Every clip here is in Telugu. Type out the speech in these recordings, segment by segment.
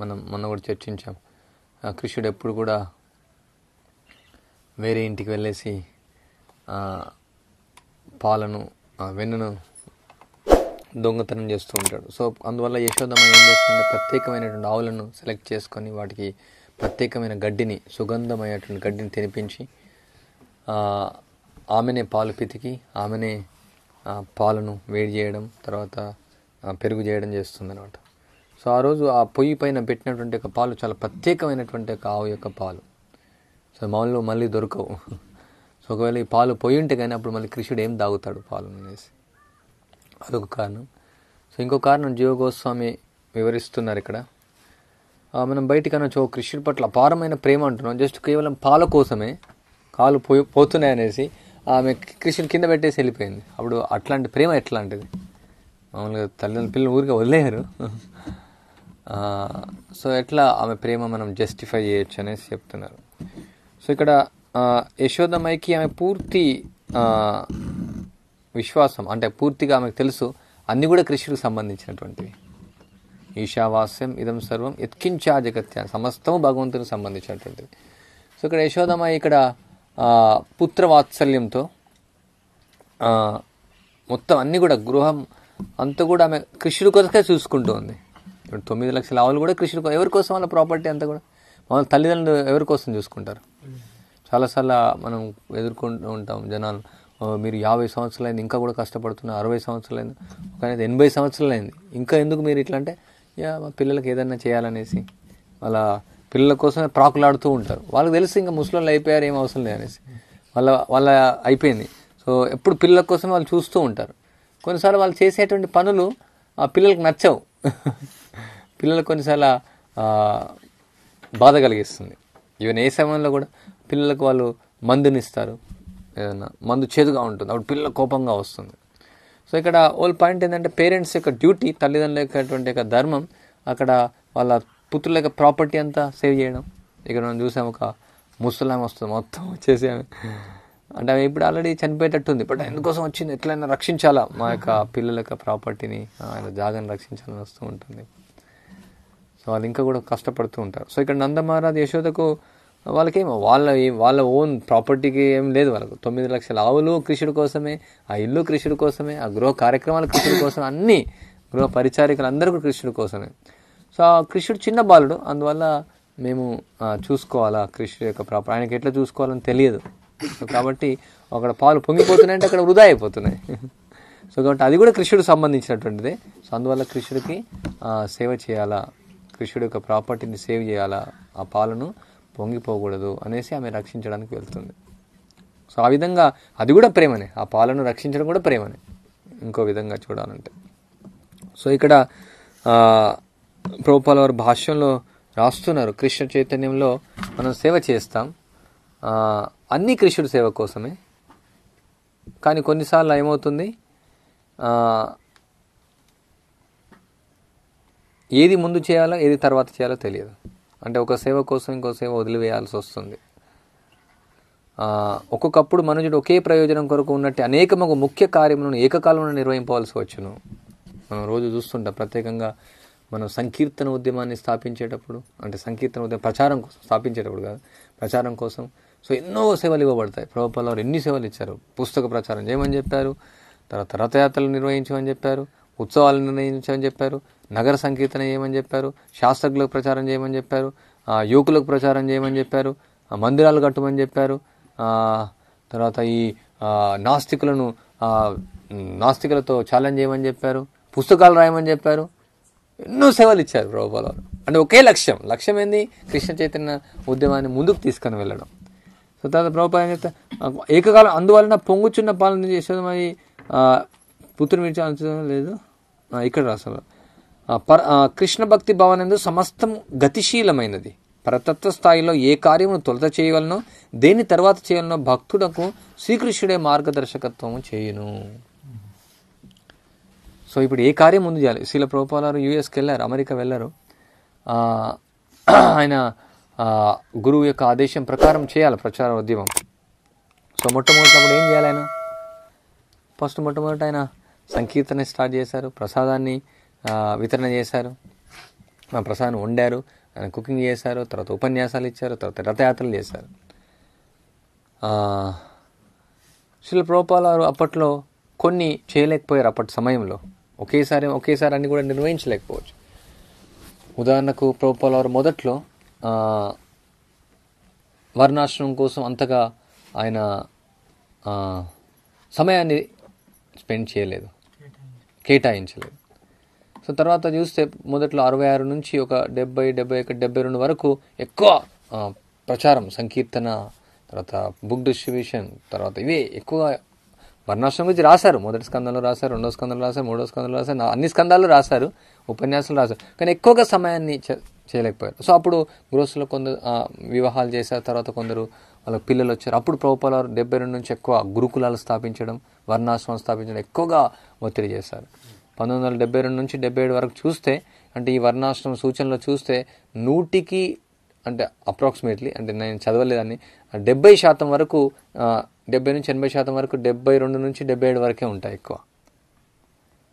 మనం మొన్న కూడా చర్చించాం. కృష్ణుడు ఎప్పుడు కూడా వేరే ఇంటికి వెళ్ళేసి పాలను వెన్నును దొంగతనం చేస్తూ ఉంటాడు. సో అందువల్ల యశోదమ్మ ఏం చేస్తుంటే ప్రత్యేకమైనటువంటి ఆవులను సెలెక్ట్ చేసుకొని వాటికి ప్రత్యేకమైన గడ్డిని సుగంధమైనటువంటి గడ్డిని తినిపించి ఆమెనే పాలు పితికి ఆమెనే పాలను వేడి చేయడం తర్వాత పెరుగు చేయడం చేస్తుంది అనమాట సో ఆ రోజు ఆ పొయ్యి పైన పెట్టినటువంటి ఒక పాలు చాలా ప్రత్యేకమైనటువంటి యొక్క ఆవు యొక్క పాలు. సో మామూలుగా మళ్ళీ దొరకవు. సో ఒకవేళ ఈ పాలు పొయ్యి ఉంటే కానీ అప్పుడు మళ్ళీ కృషుడు ఏం తాగుతాడు పాలు అనేసి. అదొక కారణం. సో ఇంకో కారణం జీవ గోస్వామి వివరిస్తున్నారు ఇక్కడ. మనం బయటికి అనొచ్చు కృష్ణుడి పట్ల అపారమైన ప్రేమ అంటున్నాం. జస్ట్ కేవలం పాల కోసమే కాలు పోయి పోతున్నాయి అనేసి ఆమె కృష్ణుని కింద పెట్టేసి వెళ్ళిపోయింది. అప్పుడు అట్లాంటి ప్రేమ ఎట్లాంటిది? మామూలుగా తల్లిదండ్రుల పిల్లలు ఊరికే వదిలేరు సో ఎట్లా ఆమె ప్రేమ మనం జస్టిఫై చేయొచ్చు అనేసి చెప్తున్నారు. సో ఇక్కడ యశోదమ్మకి ఆమె పూర్తి విశ్వాసం అంటే పూర్తిగా ఆమెకు తెలుసు అన్నీ కూడా కృషికి సంబంధించినటువంటివి. ఈశావాస్యం ఇదం సర్వం ఎత్కించా జగత్య సమస్తము భగవంతునికి సంబంధించినటువంటిది సో ఇక్కడ యశోదమ్మ ఇక్కడ పుత్రవాత్సల్యంతో మొత్తం అన్నీ కూడా గృహం అంతా కూడా ఆమె కృష్ణుడి కొరకే చూసుకుంటూ ఉంది. ఇప్పుడు తొమ్మిది లక్షల ఆవులు కూడా కృష్ణుడు ఎవరికోసం ఎవరి కోసం వాళ్ళ ప్రాపర్టీ అంతా కూడా? మన తల్లిదండ్రులు ఎవరి కోసం చూసుకుంటారు? చాలాసార్లు మనం ఎదుర్కొంటూ ఉంటాం జనాలు. మీరు యాభై సంవత్సరాలైంది ఇంకా కూడా కష్టపడుతున్నారు అరవై సంవత్సరాలైంది ఒక ఎనభై సంవత్సరాలైంది. ఇంకా ఎందుకు మీరు ఇట్లా అంటే యా మా పిల్లలకి ఏదైనా చేయాలనేసి వాళ్ళ పిల్లల కోసం ప్రాకులాడుతూ ఉంటారు. వాళ్ళకి తెలిసి ఇంకా ముసలోళ్ళు అయిపోయారు ఏం అవసరం లేదు అనేసి. వాళ్ళ వాళ్ళ అయిపోయింది. సో ఎప్పుడు పిల్లల కోసం వాళ్ళు చూస్తూ ఉంటారు. కొన్నిసార్లు వాళ్ళు చేసేటువంటి పనులు ఆ పిల్లలకు నచ్చవు. పిల్లలు కొన్నిసార్లు బాధ కలిగిస్తుంది. ఈవెన్ ఏ సమయంలో కూడా పిల్లలకు వాళ్ళు మందునిస్తారు. ఏదన్నా మందు చేదుగా ఉంటుంది. అప్పుడు పిల్లల కోపంగా వస్తుంది. సో ఇక్కడ ఓల్ పాయింట్ ఏంటంటే పేరెంట్స్ యొక్క డ్యూటీ తల్లిదండ్రుల యొక్కటువంటి యొక్క ధర్మం అక్కడ వాళ్ళ పుత్రుల యొక్క ప్రాపర్టీ అంతా సేవ్ చేయడం. ఇక్కడ మనం చూసాం ఒక ముసలాం వస్తుంది. మొత్తం వచ్చేసి ఆమె. అంటే ఆమె ఇప్పుడు ఆల్రెడీ చనిపోయేటట్టుంది బట్ ఎందుకోసం వచ్చింది? ఎట్లయినా రక్షించాలా? మా యొక్క పిల్లల యొక్క ప్రాపర్టీని ఆయన జాగాని రక్షించాలని వస్తూ ఉంటుంది. సో వాళ్ళు ఇంకా కూడా కష్టపడుతూ ఉంటారు. సో ఇక్కడ నందమహారాజ్ యశోదకు వాళ్ళకేం వాళ్ళ వాళ్ళ ఓన్ ప్రాపర్టీకి ఏం లేదు వాళ్ళకు. తొమ్మిది లక్షల ఆవులు కృషుడి కోసమే ఆ ఇల్లు కృషుడి కోసమే ఆ గృహ కార్యక్రమాలు కృషుడి కోసం అన్ని గృహ పరిచారికలు అందరూ కూడా కృష్ణుడి కోసమే. సో ఆ కృష్ణుడు చిన్న బాలుడు అందువల్ల మేము చూసుకోవాలా కృష్ణుడి యొక్క ప్రాపర్ ఆయనకి ఎట్లా చూసుకోవాలని తెలియదు. సో కాబట్టి అక్కడ పాలు పొంగిపోతున్నాయంటే అక్కడ వృధా అయిపోతున్నాయి. సో కాబట్టి అది కూడా కృష్ణుడికి సంబంధించినటువంటిదే. సో అందువల్ల కృష్ణుడికి సేవ చేయాలా కృష్ణుడి యొక్క ప్రాపర్టీని సేవ్ చేయాలా? ఆ పాలను పొంగిపోకూడదు అనేసి ఆమె రక్షించడానికి వెళ్తుంది. సో ఆ విధంగా అది కూడా ప్రేమనే. ఆ పాలను రక్షించడం కూడా ప్రేమనే. ఇంకో విధంగా చూడాలంటే. సో ఇక్కడ ప్రభుపాల వారు భాష్యంలో రాస్తున్నారు. కృష్ణ చైతన్యంలో మనం సేవ చేస్తాం. అన్ని అన్నీ కృష్ణుడి సేవ కోసమే. కానీ కొన్నిసార్లు ఏమవుతుంది ఆ, ఏది ముందు చేయాలో ఏది తర్వాత చేయాలో తెలియదు. అంటే ఒక సేవ కోసం ఇంకో సేవ వదిలివేయాల్సి వస్తుంది. ఒక్కొక్కప్పుడు మనుషుడు ఒకే ప్రయోజనం కొరకు ఉన్నట్టు అనేకము ముఖ్య కార్యములను ఏకకాలంలో నిర్వహింపవలసి వచ్చును. మనం రోజు చూస్తుంటాం ప్రత్యేకంగా మనం సంకీర్తన ఉద్యమాన్ని స్థాపించేటప్పుడు అంటే సంకీర్తన ఉద్యమం ప్రచారం కోసం స్థాపించేటప్పుడు కాదు ప్రచారం కోసం. సో ఎన్నో సేవలు ఇవ్వబడతాయి. ప్రభుత్వాల వారు ఎన్ని సేవలు ఇచ్చారు? పుస్తక ప్రచారం చేయమని చెప్పారు తర్వాత రథయాత్రలు నిర్వహించమని చెప్పారు ఉత్సవాలు నిర్ణయించమని చెప్పారు నగర సంకీర్తన చేయమని చెప్పారు శాస్త్రజ్ఞులకు ప్రచారం చేయమని చెప్పారు యువకులకు ప్రచారం చేయమని చెప్పారు మందిరాలు కట్టమని చెప్పారు తర్వాత ఈ నాస్తికులను నాస్తికులతో ఛాలెంజ్ చేయమని చెప్పారు పుస్తకాలు రాయమని చెప్పారు ఎన్నో సేవలు ఇచ్చారు ప్రభుపాల వారు అంటే ఒకే లక్ష్యం. లక్ష్యం ఏంది? కృష్ణ చైతన్య ఉద్యమాన్ని ముందుకు తీసుకొని వెళ్ళడం. సో తర్వాత ప్రభుపాల ఏం ఏకకాలం అందువలన పొంగుచున్న పాలన చేసేది మరి పుత్రుని విడిచాల్సిన లేదు? ఇక్కడ రాసారు పర కృష్ణ భక్తి భావనందు సమస్తం గతిశీలమైనది. పరతత్వ స్థాయిలో ఏ కార్యమును తొలత చేయవలనో దేని తర్వాత చేయాలనో భక్తుడకు శ్రీకృష్ణుడే మార్గదర్శకత్వము చేయును. సో ఇప్పుడు ఏ కార్యం ముందు చేయాలి? శీల ప్రభుపాలారు యూఎస్కి వెళ్ళారు అమెరికా వెళ్ళారు. ఆయన గురువు యొక్క ఆదేశం ప్రకారం చేయాలి ప్రచార ఉద్యమం. సో మొట్టమొదటి అప్పుడు ఏం చేయాలి ఆయన? ఫస్ట్ మొట్టమొదటి ఆయన సంకీర్తన స్టార్ట్ చేశారు ప్రసాదాన్ని వితరణ చేశారు. మా ప్రసాదం వండారు ఆయన కుకింగ్ చేశారు తర్వాత ఉపన్యాసాలు ఇచ్చారు తర్వాత రథయాత్రలు చేశారు. ఆ, శిల ప్రోపాల అప్పట్లో కొన్ని చేయలేకపోయారు అప్పటి సమయంలో. ఒకేసారి ఒకేసారి అన్ని కూడా నిర్వహించలేకపోవచ్చు. ఉదాహరణకు ప్రోపాల వారు మొదట్లో వర్ణాశ్రమం కోసం అంతగా ఆయన సమయాన్ని స్పెండ్ చేయలేదు. కేటాయించలేదు. సో తర్వాత చూస్తే మొదట్లో అరవై ఆరు నుంచి ఒక డెబ్బై డెబ్బై ఒకటి డెబ్బై రెండు వరకు ఎక్కువ ప్రచారం సంకీర్తన తర్వాత బుక్ డిస్ట్రిబ్యూషన్ తర్వాత ఇవే ఎక్కువ వర్ణాశ్రమం గురించి రాశారు. మొదటి స్కందంలో రాశారు రెండో స్కందంలో రాశారు మూడో స్కందంలో రాశారు నా- అన్ని స్కందాలు రాశారు ఉపన్యాసాలు రాశారు. కానీ ఎక్కువగా సమయాన్ని చేయలేకపోయారు. సో అప్పుడు గ్రోస్లో కొందరు వివాహాలు చేశారు. తర్వాత కొందరు వాళ్ళకి పిల్లలు వచ్చారు. అప్పుడు ప్రభుపాల వారు డెబ్బై రెండు నుంచి ఎక్కువ గురుకులాలు స్థాపించడం వర్ణాశ్రమం స్థాపించడం ఎక్కువగా ఒత్తిడి చేశారు. పంతొమ్మిది వందల డెబ్బై రెండు నుంచి డెబ్బై ఏడు వరకు చూస్తే అంటే ఈ వర్ణాశ్రమం సూచనలో చూస్తే నూటికి అంటే అప్రాక్సిమేట్లీ అంటే నేను చదవలేదాన్ని డెబ్బై శాతం వరకు డెబ్బై నుంచి ఎనభై శాతం వరకు డెబ్బై రెండు నుంచి డెబ్బై ఏడు వరకే ఉంటాయి ఎక్కువ.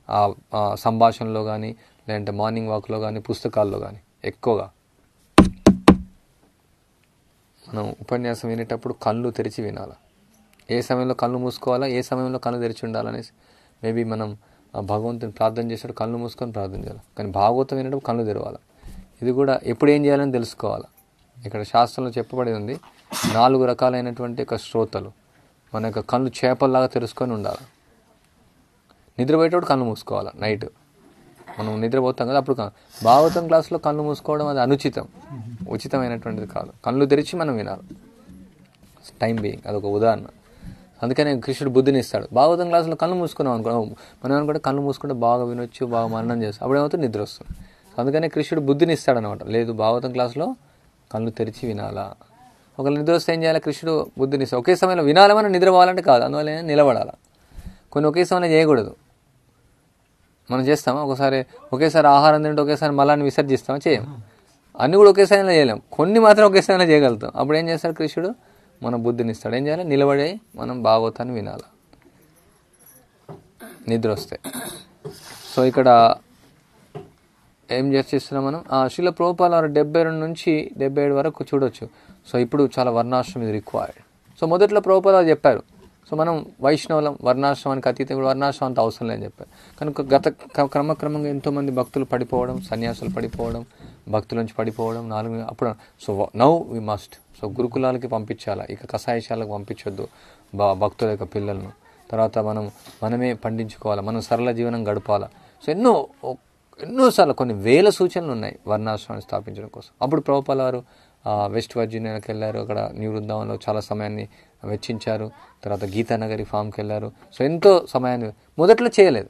ఆ సంభాషణలో కానీ లేదంటే మార్నింగ్ వాక్లో కానీ పుస్తకాల్లో కానీ ఎక్కువగా. మనం ఉపన్యాసం వినేటప్పుడు కళ్ళు తెరిచి వినాలి? ఏ సమయంలో కళ్ళు మూసుకోవాలా? ఏ సమయంలో కళ్ళు తెరిచి ఉండాలనేసి. మేబీ మనం భగవంతుని ప్రార్థన చేసేటప్పుడు కళ్ళు మూసుకొని ప్రార్థన చేయాలి? కానీ భాగవతం వినేటప్పుడు కళ్ళు తెరవాలి? ఇది కూడా ఎప్పుడు ఏం చేయాలని తెలుసుకోవాలి? ఇక్కడ శాస్త్రంలో చెప్పబడి ఉంది నాలుగు రకాలైనటువంటి యొక్క శ్రోతలు మన యొక్క కళ్ళు చేపల్లాగా తెరుచుకొని ఉండాలి? నిద్రపోయేటప్పుడు కళ్ళు మూసుకోవాలి? నైట్. మనం నిద్రపోతాం కదా అప్పుడు భాగవతం క్లాస్లో కళ్ళు మూసుకోవడం అది అనుచితం. ఉచితమైనటువంటిది కాదు. కళ్ళు తెరిచి మనం వినాలి. టైం బీయింగ్ అదొక ఉదాహరణ. అందుకనే కృష్ణుడు బుద్ధిని ఇస్తాడు భాగవతం క్లాసులో కళ్ళు మూసుకున్నాం అనుకో మనం అనుకుంటే కళ్ళు మూసుకుంటే బాగా వినొచ్చు బాగా మరణం చేస్తాం అప్పుడు ఏమవుతుంది? నిద్ర వస్తుంది. అందుకనే కృష్ణుడు బుద్ధిని ఇస్తాడు అనమాట లేదు భాగవతం క్లాసులో కళ్ళు తెరిచి వినాలా? ఒకవేళ నిద్ర వస్తే ఏం చేయాలి? కృష్ణుడు బుద్ధిని ఇస్తాడు ఒకే సమయంలో వినాలమని నిద్ర పోవాలంటే కాదు. అందువల్ల నిలబడాలా నిలబడాలి? కొన్ని ఒకే సమయంలో చేయకూడదు. మనం చేస్తామా? ఒకసారి ఒకేసారి ఆహారం తింటే ఒకేసారి మలాన్ని విసర్జిస్తామా? చేయం. అన్ని కూడా ఒకేసారి చేయలేం. కొన్ని మాత్రం ఒకేసారి చేయగలుగుతాం. అప్పుడు ఏం చేస్తాడు కృష్ణుడు? మన బుద్ధిని ఇస్తాడు. ఏం చేయాలి? నిలబడి మనం భాగవతాన్ని వినాలి. నిద్ర వస్తే. సో ఇక్కడ ఏం చర్చిస్తున్నాం మనం? ఆ శిల ప్రోపాల డెబ్బై రెండు నుంచి డెబ్బై ఏడు వరకు చూడొచ్చు. సో ఇప్పుడు చాలా వర్ణాశ్రమం ఇది రిక్వైర్డ్ సో మొదట్లో ప్రోపాల చెప్పారు. సో మనం వైష్ణవులం వర్ణాశ్రమానికి అతీతం కూడా వర్ణాశ్రమం అవసరం లేదని చెప్పారు. కనుక గత క్రమక్రమంగా ఎంతోమంది భక్తులు పడిపోవడం సన్యాసులు పడిపోవడం భక్తుల నుంచి పడిపోవడం నాలుగు అప్పుడు so now we must. So గురుకులాలకి పంపించాలా? ఇక కషాయశాలకు పంపించొద్దు బా భక్తుల యొక్క పిల్లలను. తర్వాత మనం మనమే పండించుకోవాలి? మనం సరళ జీవనం గడపాలా? సో ఎన్నో ఎన్నోసార్లు కొన్ని వేల సూచనలు ఉన్నాయి వర్ణాశ్రమాన్ని స్థాపించడం కోసం. అప్పుడు ప్రభుపాల వారు వెస్ట్ వర్జీనియాకి వెళ్ళారు. అక్కడ న్యూ వృందావనంలో చాలా సమయాన్ని వెచ్చించారు తర్వాత గీతానగరి ఫామ్కి వెళ్ళారు. సో ఎంతో సమయాన్ని మొదట్లో చేయలేదు.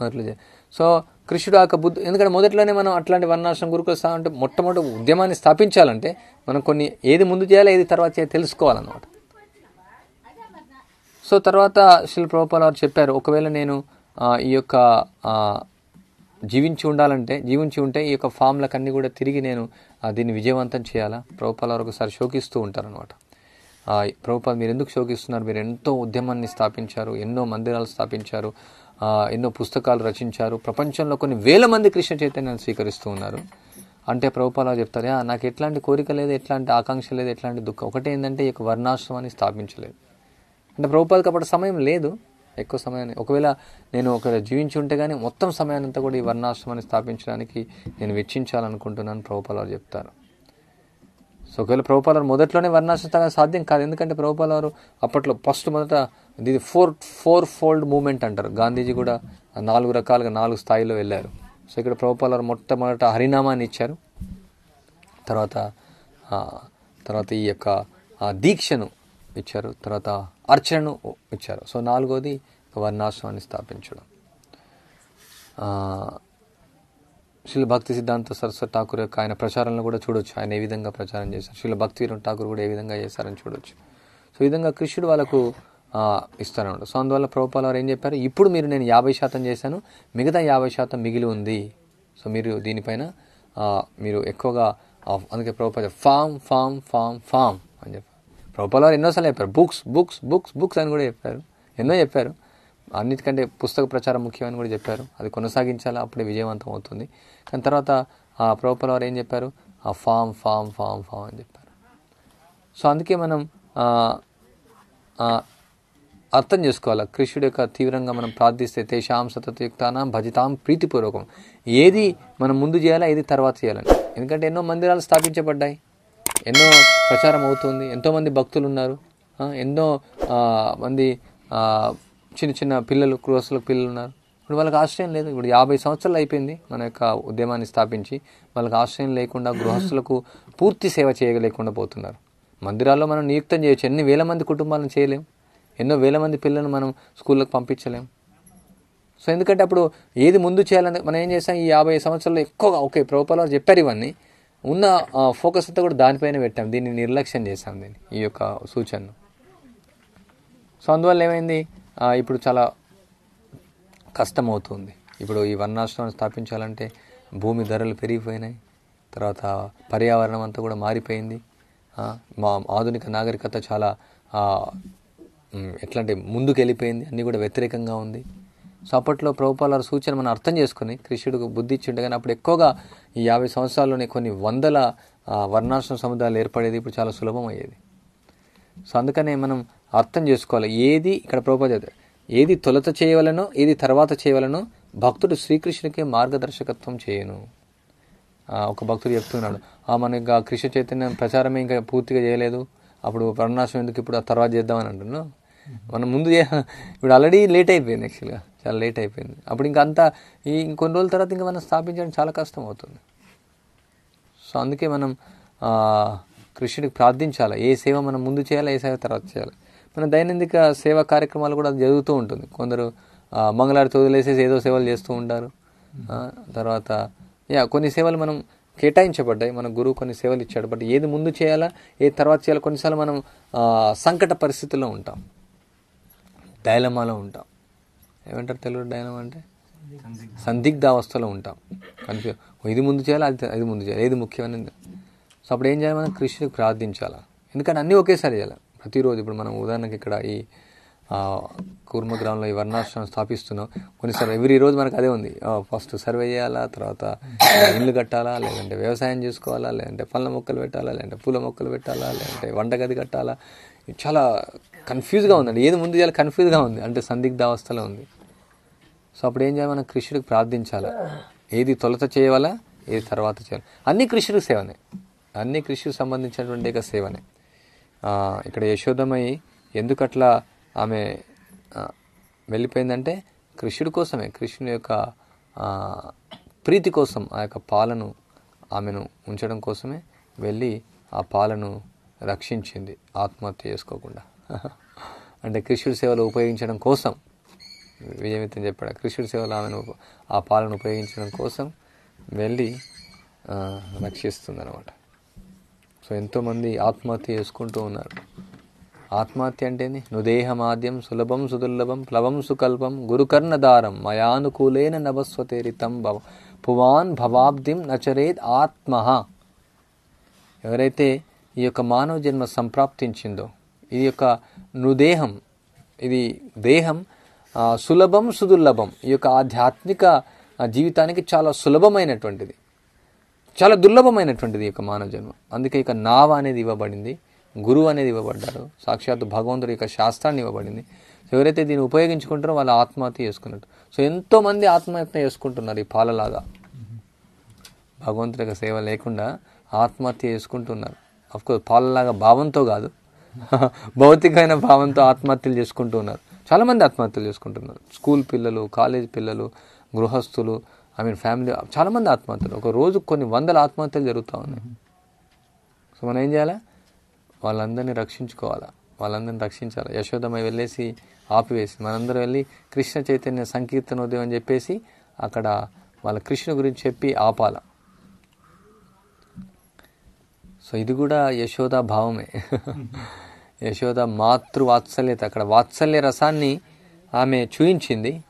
మొదట్లో చే సో కృష్ణుడు ఆ బుద్ధి ఎందుకంటే మొదట్లోనే మనం అట్లాంటి వర్ణాశ్రమం గురుకుల అంటే మొట్టమొదటి ఉద్యమాన్ని స్థాపించాలంటే మనం కొన్ని ఏది ముందు చేయాలి ఏది తర్వాత చేయాలి తెలుసుకోవాలన్నమాట. సో తర్వాత శిల్ప్రభుపాల్ వారు చెప్పారు ఒకవేళ నేను ఈ యొక్క జీవించి ఉండాలంటే జీవించి ఉంటే ఈ యొక్క ఫామ్లకు కూడా తిరిగి నేను దీన్ని విజయవంతం చేయాలా? ప్రభుపాల్ వారు ఒకసారి శోకిస్తూ ఉంటారనమాట ప్రభుపాద మీరు ఎందుకు శోకిస్తున్నారు? మీరు ఎంతో ఉద్యమాన్ని స్థాపించారు ఎన్నో మందిరాలు స్థాపించారు ఎన్నో పుస్తకాలు రచించారు. ప్రపంచంలో కొన్ని వేల మంది కృష్ణ చైతన్యాన్ని స్వీకరిస్తూ ఉన్నారు. అంటే ప్రభుపాల చెప్తారు నాకు ఎట్లాంటి కోరిక లేదు ఎట్లాంటి ఆకాంక్ష లేదు ఎట్లాంటి దుఃఖం. ఒకటే ఏంటంటే ఈ యొక్క వర్ణాశ్రమాన్ని స్థాపించలేదు. అంటే ప్రభుపాలకు అప్పుడు సమయం లేదు ఎక్కువ సమయాన్ని. ఒకవేళ నేను ఒక జీవించి ఉంటే కానీ మొత్తం సమయాన్ని అంతా కూడా ఈ వర్ణాశ్రమాన్ని స్థాపించడానికి నేను వెచ్చించాలనుకుంటున్నాను ప్రభుపాల చెప్తారు. సో ఒకవేళ ప్రభుపాల మొదట్లోనే వర్ణాశ్రమ సాధ్యం కాదు. ఎందుకంటే ప్రభుపాల వారు అప్పట్లో ఫస్ట్ మొదట ఇది ఫోర్ ఫోర్ ఫోల్డ్ మూమెంట్ అంటారు. గాంధీజీ కూడా నాలుగు రకాలుగా నాలుగు స్థాయిలో వెళ్ళారు. సో ఇక్కడ ప్రభుపాల వారు మొట్టమొదట హరినామాన్ని ఇచ్చారు. తర్వాత తర్వాత ఈ యొక్క దీక్షను ఇచ్చారు. తర్వాత అర్చనను ఇచ్చారు. సో నాలుగోది వర్ణాశ్రమాన్ని స్థాపించడం. శిల భక్తి సిద్ధాంత సరస్వతి ఠాకూర్ యొక్క ఆయన ప్రచారంలో కూడా చూడొచ్చు. ఆయన ఏ విధంగా ప్రచారం చేశారు? శిల భక్తి ఠాకూర్ కూడా ఏ విధంగా చేశారని చూడొచ్చు. సో ఈ విధంగా కృష్ణుడు వాళ్ళకు ఆ, సో అందువల్ల ప్రభుపాల వారు ఏం చెప్పారు? ఇప్పుడు మీరు నేను యాభై శాతం చేశాను మిగతా యాభై శాతం మిగిలి ఉంది. సో మీరు దీనిపైన మీరు ఎక్కువగా అందుకే ప్రభుపాల ఫామ్ ఫామ్ ఫామ్ ఫామ్ అని చెప్పారు. ప్రభుపాల వారు ఎన్నోసార్లు చెప్పారు బుక్స్ బుక్స్ బుక్స్ బుక్స్ అని కూడా చెప్పారు. ఎన్నో చెప్పారు. అన్నిటికంటే పుస్తక ప్రచారం ముఖ్యమని కూడా చెప్పారు. అది కొనసాగించాలా? అప్పుడే విజయవంతం అవుతుంది. కానీ తర్వాత ఆ ప్రభుపల వారు ఏం చెప్పారు? ఆ ఫామ్ ఫామ్ ఫామ్ ఫామ్ అని చెప్పారు. సో అందుకే మనం అర్థం చేసుకోవాలి? కృష్ణుడి యొక్క తీవ్రంగా మనం ప్రార్థిస్తే తేషాం సతతయుక్తానం భజితాం ప్రీతిపూర్వకం. ఏది మనం ముందు చేయాలా? ఏది తర్వాత చేయాలని? ఎందుకంటే ఎన్నో మందిరాలు స్థాపించబడ్డాయి. ఎన్నో ప్రచారం అవుతుంది. ఎంతోమంది భక్తులు ఉన్నారు. ఎన్నో మంది చిన్న చిన్న పిల్లలు గృహస్థులకు పిల్లలు ఉన్నారు ఇప్పుడు వాళ్ళకి ఆశ్రయం లేదు. ఇప్పుడు యాభై సంవత్సరాలు అయిపోయింది మన యొక్క ఉద్యమాన్ని స్థాపించి. వాళ్ళకి ఆశ్రయం లేకుండా గృహస్థులకు పూర్తి సేవ చేయలేకుండా పోతున్నారు. మందిరాల్లో మనం నియుక్తం చేయొచ్చు. ఎన్ని వేల మంది కుటుంబాలను చేయలేం. ఎన్నో వేల మంది పిల్లలను మనం స్కూళ్ళకు పంపించలేం. సో ఎందుకంటే అప్పుడు ఏది ముందు చేయాలని మనం ఏం చేసాం? ఈ యాభై సంవత్సరాల్లో ఎక్కువగా ఓకే ప్రభుపాల వారు చెప్పారు ఇవన్నీ. ఉన్న ఫోకస్ అంతా కూడా దానిపైన పెట్టాం. దీన్ని నిర్లక్ష్యం చేశాం దీన్ని ఈ యొక్క సూచనను. సో అందువల్ల ఏమైంది? ఇప్పుడు చాలా కష్టమవుతుంది. ఇప్పుడు ఈ వర్ణాశ్రమం స్థాపించాలంటే భూమి ధరలు పెరిగిపోయినాయి. తర్వాత పర్యావరణం అంతా కూడా మారిపోయింది. మా ఆధునిక నాగరికత చాలా ఎట్లా అంటే ముందుకు వెళ్ళిపోయింది అన్నీ కూడా వ్యతిరేకంగా ఉంది. సో అప్పట్లో ప్రభుపాల సూచన మనం అర్థం చేసుకుని కృష్ణుడికి బుద్ధి ఇచ్చిండే కానీ అప్పుడు ఎక్కువగా ఈ యాభై సంవత్సరాల్లోనే కొన్ని వందల వర్ణాశ్రమ సముదాయాలు ఏర్పడేది ఇప్పుడు చాలా సులభం అయ్యేది సో అందుకనే మనం అర్థం చేసుకోవాలి. ఏది ఇక్కడ ప్రభుపాద ఏది తొలత చేయవలనో ఏది తర్వాత చేయవలనో భక్తుడు శ్రీకృష్ణునికి మార్గదర్శకత్వం చేయను. ఒక భక్తుడు చెప్తున్నాడు ఆ మన ఇంకా కృష్ణ చైతన్యం ప్రచారమే ఇంకా పూర్తిగా చేయలేదు. అప్పుడు ప్రణాశం ఎందుకు ఇప్పుడు ఆ తర్వాత చేద్దామని అంటున్నాను మనం ముందు ఇప్పుడు ఆల్రెడీ లేట్ అయిపోయింది యాక్చువల్గా చాలా లేట్ అయిపోయింది. అప్పుడు ఇంకా అంతా ఈ ఇంకొన్ని రోజుల తర్వాత ఇంకా మనం స్థాపించడం చాలా కష్టం అవుతుంది. సో అందుకే మనం కృష్ణుడికి ప్రార్థించాలి. ఏ సేవ మనం ముందు చేయాలి ఏ సేవ తర్వాత చేయాలి. మన దైనందిక సేవా కార్యక్రమాలు కూడా జరుగుతూ ఉంటుంది. కొందరు ఆ, వదిలేసేసి ఏదో సేవలు చేస్తూ ఉంటారు. తర్వాత యా కొన్ని సేవలు మనం కేటాయించబడ్డాయి. మన గురువు కొన్ని సేవలు ఇచ్చాడు. బట్ ఏది ముందు చేయాలా ఏది తర్వాత చేయాలా కొన్నిసార్లు మనం సంకట పరిస్థితుల్లో ఉంటాం. డైలమాలో ఉంటాం. ఏమంటారు తెలుగు డైలమా అంటే? సందిగ్ధ అవస్థలో ఉంటాం. కన్ఫ్యూ ఇది ముందు చేయాలి అది అది ముందు చేయాలి ఏది ముఖ్యమైనది. సో అప్పుడు ఏం చేయాలి మనం? కృషిని ప్రార్థించాలా. ఎందుకంటే అన్నీ ఒకేసారి చేయాలి. ప్రతిరోజు ఇప్పుడు మనం ఉదాహరణకి ఇక్కడ ఈ కూర్మ గ్రామంలో ఈ వర్ణాశ్రమం స్థాపిస్తున్నాం. కొన్నిసార్లు ఎవ్రీ రోజు మనకు అదే ఉంది. ఫస్ట్ సర్వే చేయాలా తర్వాత ఇల్లు కట్టాలా లేదంటే వ్యవసాయం చేసుకోవాలా లేదంటే పళ్ళ మొక్కలు పెట్టాలా లేదంటే పూల మొక్కలు పెట్టాలా లేదంటే వంటగది కట్టాలా. చాలా కన్ఫ్యూజ్గా ఉందండి. ఏది ముందు చేయాలి కన్ఫ్యూజ్గా ఉంది. అంటే సందిగ్ధ అవస్థలో ఉంది. సో అప్పుడు ఏం చేయాలి మనం? కృష్ణుడికి ప్రార్థించాలి. ఏది తొలత చేయవాలా ఏది తర్వాత చేయాలి. అన్ని కృష్ణుడికి సేవనే. అన్ని కృషికి సంబంధించినటువంటి ఒక సేవనే. ఇక్కడ యశోదమయ్యి ఎందుకట్లా ఆమె వెళ్ళిపోయిందంటే కృష్ణుడి కోసమే. కృష్ణుని యొక్క ప్రీతి కోసం ఆ యొక్క పాలను ఆమెను ఉంచడం కోసమే వెళ్ళి ఆ పాలను రక్షించింది. ఆత్మహత్య చేసుకోకుండా. అంటే కృష్ణుడి సేవలు ఉపయోగించడం కోసం విజయమిత్రం చెప్పాడు. కృష్ణుడి సేవలో ఆమెను ఆ పాలను ఉపయోగించడం కోసం వెళ్ళి రక్షిస్తుంది అనమాట సో ఎంతోమంది ఆత్మహత్య చేసుకుంటూ ఉన్నారు. ఆత్మహత్య అంటేనే నుదేహమాద్యం సులభం సుదుర్లభం ప్లవం సుకల్పం గురుకర్ణదారం మయానుకూలేన నభస్వతేరితం భవ పువాన్ భవాబ్దిం నచరేద్ ఆత్మ ఎవరైతే ఈ యొక్క మానవ జన్మ సంప్రాప్తించిందో ఈ యొక్క నుదేహం ఇది దేహం సులభం సుదుర్లభం ఈ యొక్క ఆధ్యాత్మిక జీవితానికి చాలా సులభమైనటువంటిది. చాలా దుర్లభమైనటువంటిది ఈ యొక్క మానవ జన్మ అందుకే ఇక నావ అనేది ఇవ్వబడింది గురువు అనేది ఇవ్వబడ్డారు సాక్షాత్తు భగవంతుడి యొక్క శాస్త్రాన్ని ఇవ్వబడింది. సో ఎవరైతే దీన్ని ఉపయోగించుకుంటారో వాళ్ళు ఆత్మహత్య చేసుకున్నట్టు. సో ఎంతోమంది ఆత్మహత్య చేసుకుంటున్నారు ఈ పాలలాగా. భగవంతుడి యొక్క సేవ లేకుండా ఆత్మహత్య చేసుకుంటున్నారు. అఫ్కోర్స్ పాలలాగా భావంతో కాదు. భౌతికమైన భావంతో ఆత్మహత్యలు చేసుకుంటూ ఉన్నారు. చాలామంది ఆత్మహత్యలు చేసుకుంటున్నారు. స్కూల్ పిల్లలు కాలేజ్ పిల్లలు గృహస్థులు ఐ మీన్ ఫ్యామిలీ చాలామంది ఆత్మహత్యలు. ఒక రోజు కొన్ని వందల ఆత్మహత్యలు జరుగుతూ ఉన్నాయి. సో మనం ఏం చేయాలా? వాళ్ళందరినీ రక్షించుకోవాలా? వాళ్ళందరినీ రక్షించాలి? యశోదమ్మ వెళ్ళేసి ఆపివేసి మనందరం వెళ్ళి కృష్ణ చైతన్య సంకీర్తనోదయం అని చెప్పేసి అక్కడ వాళ్ళ కృష్ణ గురించి చెప్పి ఆపాల. సో ఇది కూడా యశోద భావమే. యశోద మాతృ వాత్సల్యత అక్కడ వాత్సల్య రసాన్ని ఆమె చూయించింది.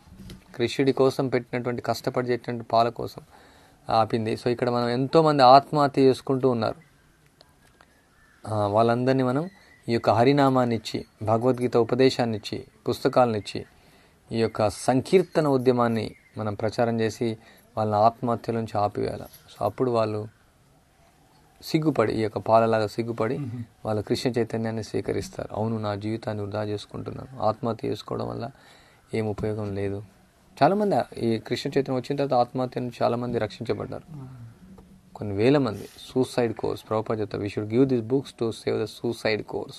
కృష్ణుడి కోసం పెట్టినటువంటి కష్టపడి చేసినటువంటి పాల కోసం ఆపింది. సో ఇక్కడ మనం ఎంతోమంది ఆత్మహత్య చేసుకుంటూ ఉన్నారు. వాళ్ళందరినీ మనం ఈ యొక్క హరినామాన్ని ఇచ్చి భగవద్గీత ఉపదేశాన్ని ఇచ్చి పుస్తకాలను ఇచ్చి ఈ యొక్క సంకీర్తన ఉద్యమాన్ని మనం ప్రచారం చేసి వాళ్ళని ఆత్మహత్యల నుంచి ఆపివేయాలి. సో అప్పుడు వాళ్ళు సిగ్గుపడి ఈ యొక్క పాలలాగా సిగ్గుపడి వాళ్ళ కృష్ణ చైతన్యాన్ని స్వీకరిస్తారు. అవును నా జీవితాన్ని వృధా చేసుకుంటున్నాను. ఆత్మహత్య చేసుకోవడం వల్ల ఏం ఉపయోగం లేదు. చాలామంది ఈ కృష్ణ చైతన్యం వచ్చిన తర్వాత ఆత్మహత్య నుంచి చాలామంది రక్షించబడ్డారు. కొన్ని వేల మంది సూసైడ్ కోర్స్ ప్రభుత్వ చెప్తారు we should give this books to save the suicide course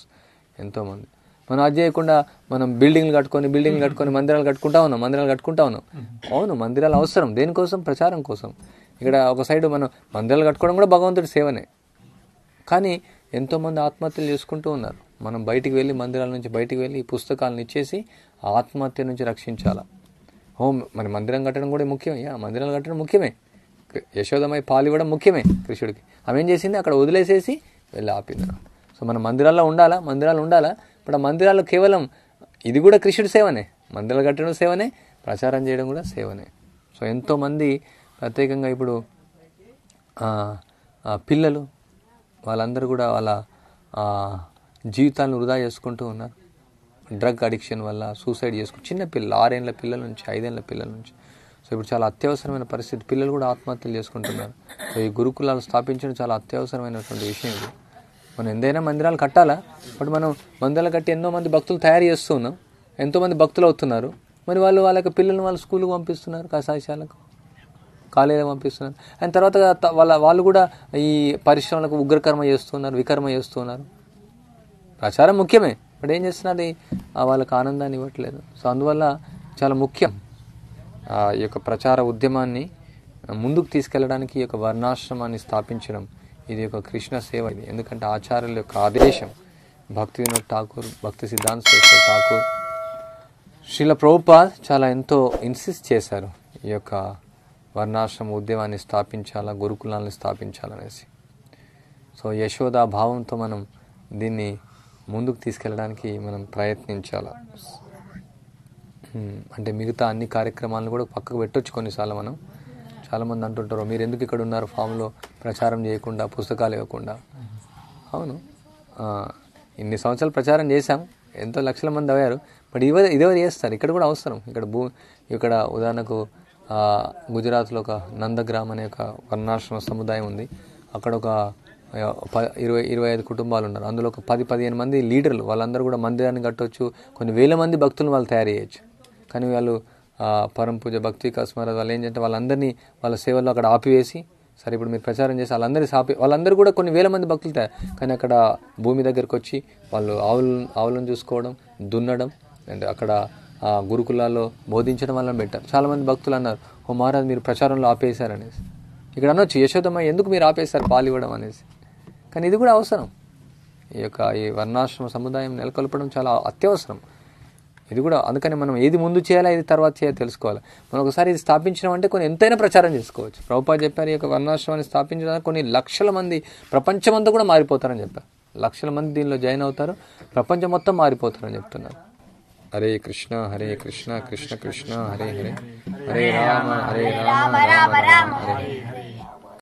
ఎంతోమంది మనం అది చేయకుండా మనం బిల్డింగ్లు కట్టుకొని బిల్డింగ్లు కట్టుకొని మందిరాలు కట్టుకుంటా ఉన్నాం మందిరాలు కట్టుకుంటా ఉన్నాం. అవును మందిరాలు అవసరం. దేనికోసం? ప్రచారం కోసం. ఇక్కడ ఒక సైడ్ మనం మందిరాలు కట్టుకోవడం కూడా భగవంతుడి సేవనే. కానీ ఎంతోమంది ఆత్మహత్యలు చేసుకుంటూ ఉన్నారు. మనం బయటికి వెళ్ళి మందిరాల నుంచి బయటికి వెళ్ళి ఈ పుస్తకాలను ఇచ్చేసి ఆత్మహత్య నుంచి రక్షించాలా? హోమ్ మరి మందిరం కట్టడం కూడా ముఖ్యమే. యా మందిరాలు కట్టడం ముఖ్యమే. యశోదమై పాలు ఇవ్వడం ముఖ్యమే కృష్ణుడికి. ఆమె ఏం చేసింది? అక్కడ వదిలేసేసి వెళ్ళి ఆపింది. సో మన మందిరాల్లో ఉండాలా? మందిరాలు ఉండాలా? ఇప్పుడు ఆ మందిరాల్లో కేవలం ఇది కూడా కృష్ణుడి సేవనే. మందిరాలు కట్టడం సేవనే ప్రచారం చేయడం కూడా సేవనే. సో ఎంతోమంది ప్రత్యేకంగా ఇప్పుడు పిల్లలు వాళ్ళందరూ కూడా వాళ్ళ జీవితాలను వృధా చేసుకుంటూ ఉన్నారు. డ్రగ్ అడిక్షన్ వల్ల సూసైడ్ చేసుకుని చిన్న పిల్లలు ఆరేళ్ళ పిల్లల నుంచి ఐదేళ్ళ పిల్లల నుంచి. సో ఇప్పుడు చాలా అత్యవసరమైన పరిస్థితి. పిల్లలు కూడా ఆత్మహత్యలు చేసుకుంటున్నారు. సో ఈ గురుకులాలు స్థాపించడం చాలా అత్యవసరమైనటువంటి విషయం ఇది. మనం ఎంతైనా మందిరాలు కట్టాలా? బట్ మనం మందిరాలు కట్టి ఎన్నో మంది భక్తులు తయారు చేస్తున్నాం. ఎంతోమంది భక్తులు అవుతున్నారు. మరి వాళ్ళు వాళ్ళ యొక్క పిల్లల్ని వాళ్ళు స్కూల్కి పంపిస్తున్నారు కషాయశాలకు? కాలేజీలో పంపిస్తున్నారు. అండ్ తర్వాత వాళ్ళ వాళ్ళు కూడా ఈ పరిశ్రమలకు ఉగ్రకర్మ చేస్తున్నారు వికర్మ చేస్తున్నారు. ప్రచారం ముఖ్యమే. బట్ ఏం చేస్తున్నది వాళ్ళకు వాళ్ళకి ఆనందాన్ని ఇవ్వట్లేదు. సో అందువల్ల చాలా ముఖ్యం ఈ యొక్క ప్రచార ఉద్యమాన్ని ముందుకు తీసుకెళ్ళడానికి ఈ యొక్క వర్ణాశ్రమాన్ని స్థాపించడం. ఇది ఒక కృష్ణ సేవ ఇది. ఎందుకంటే ఆచార్యుల యొక్క ఆదేశం భక్తి వినోద్ ఠాకూర్ భక్తి సిద్ధాంత శ్రేష్ఠ ఠాకూర్ శ్రీల ప్రభుపాద్ చాలా ఎంతో ఇన్సిస్ట్ చేశారు ఈ యొక్క వర్ణాశ్రమ ఉద్యమాన్ని స్థాపించాలా గురుకులాన్ని స్థాపించాలనేసి. సో యశోదా భావంతో మనం దీన్ని ముందుకు తీసుకెళ్ళడానికి మనం ప్రయత్నించాలా? అంటే మిగతా అన్ని కార్యక్రమాలను కూడా పక్కకు పెట్టొచ్చు కొన్నిసార్లు మనం. చాలామంది అంటుంటారు మీరు ఎందుకు ఇక్కడ ఉన్నారు ఫామ్లో? ప్రచారం చేయకుండా పుస్తకాలు ఇవ్వకుండా. అవును. ఇన్ని సంవత్సరాలు ప్రచారం చేశాం. ఎంతో లక్షల మంది అయ్యారు. బట్ ఇవ ఇదేవారు చేస్తారు. ఇక్కడ కూడా అవసరం. ఇక్కడ భూ ఇక్కడ ఉదాహరణకు గుజరాత్లో ఒక నందగ్రామ్ అనే ఒక వర్ణాశ్రమ సముదాయం ఉంది. అక్కడ ఒక ఇరవై ఇరవై ఐదు కుటుంబాలు ఉన్నారు అందులో ఒక పది పదిహేను మంది లీడర్లు. వాళ్ళందరూ కూడా మందిరాన్ని కట్టవచ్చు కొన్ని వేల మంది భక్తులను వాళ్ళు తయారు చేయొచ్చు. కానీ వాళ్ళు పరం పూజ భక్తి కస్మర వాళ్ళు ఏం చేస్తే వాళ్ళందరినీ వాళ్ళ సేవల్లో అక్కడ ఆపివేసి సరే ఇప్పుడు మీరు ప్రచారం చేసి వాళ్ళందరి ఆపి వాళ్ళందరూ కూడా కొన్ని వేల మంది భక్తులు తయారు. కానీ అక్కడ భూమి దగ్గరకు వచ్చి వాళ్ళు ఆవులు ఆవులను చూసుకోవడం దున్నడం అండ్ అక్కడ గురుకులాల్లో బోధించడం వల్ల పెట్టారు చాలామంది భక్తులు అన్నారు ఓ మహారాజ్ మీరు ప్రచారంలో ఆపేశారనేసి. ఇక్కడ అనొచ్చు యశోదమ్మ ఎందుకు మీరు ఆపేశారు పాలు ఇవ్వడం? అనేసి. కానీ ఇది కూడా అవసరం. ఈ యొక్క ఈ వర్ణాశ్రమ సముదాయం నెలకొల్పడం చాలా అత్యవసరం. ఇది కూడా అందుకని మనం ఏది ముందు చేయాలా ఏది తర్వాత చేయాలో తెలుసుకోవాలి. మనం ఒకసారి ఇది స్థాపించడం అంటే కొన్ని ఎంతైనా ప్రచారం చేసుకోవచ్చు. ప్రభుపా చెప్పారు ఈ యొక్క వర్ణాశ్రమాన్ని స్థాపించడానికి కొన్ని లక్షల మంది ప్రపంచమంతా కూడా మారిపోతారని చెప్పారు. లక్షల మంది దీనిలో జాయిన్ అవుతారు ప్రపంచం మొత్తం మారిపోతారని చెప్తున్నారు. హరే కృష్ణ హరే కృష్ణ కృష్ణ కృష్ణ హరే హరే. హరే రామ హరే రామ రామ రామ హరే.